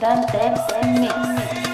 Dance Mix.